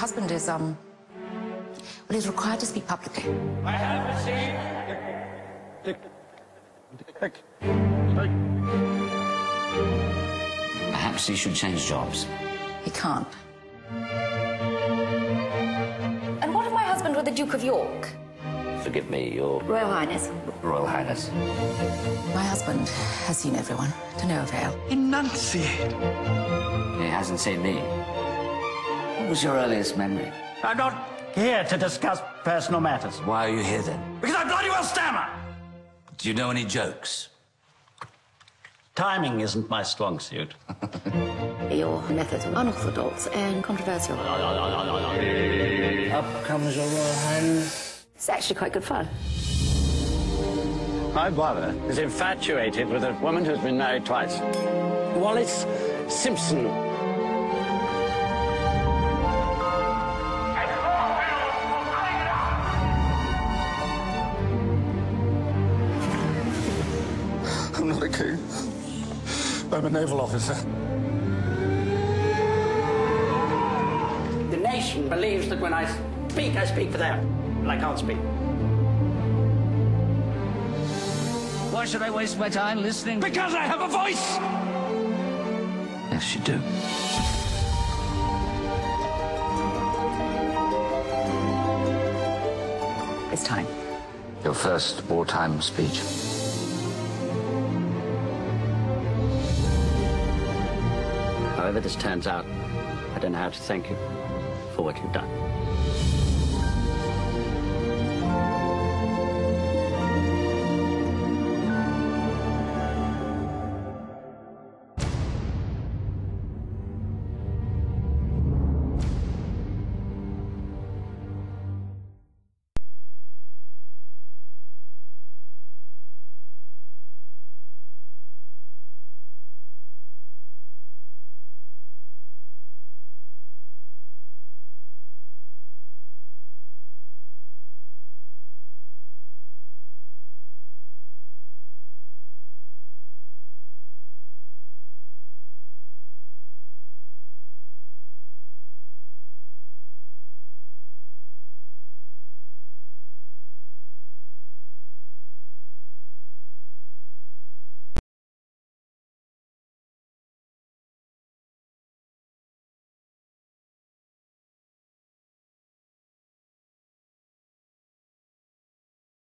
husband is, um... Well, he's required to speak publicly. I have received the... the... Perhaps he should change jobs. He can't. And what of my husband with the Duke of York? Forgive me, Your Royal Highness. Royal Highness. My husband has seen everyone, to no avail. Enunciate. He hasn't seen me. What was your earliest memory? I'm not here to discuss personal matters. Why are you here then? Because I bloody well stammer. Do you know any jokes? Timing isn't my strong suit. Your methods are unorthodox and controversial. Up comes your Royal Highness. It's actually quite good fun. My brother is infatuated with a woman who's been married twice. Wallis Simpson. I'm king. I'm a naval officer. The nation believes that when I speak, I speak for them. But I can't speak. Why should I waste my time listening? Because I have a voice! Yes, you do. It's time. Your first wartime speech. However this turns out, I don't know how to thank you for what you've done.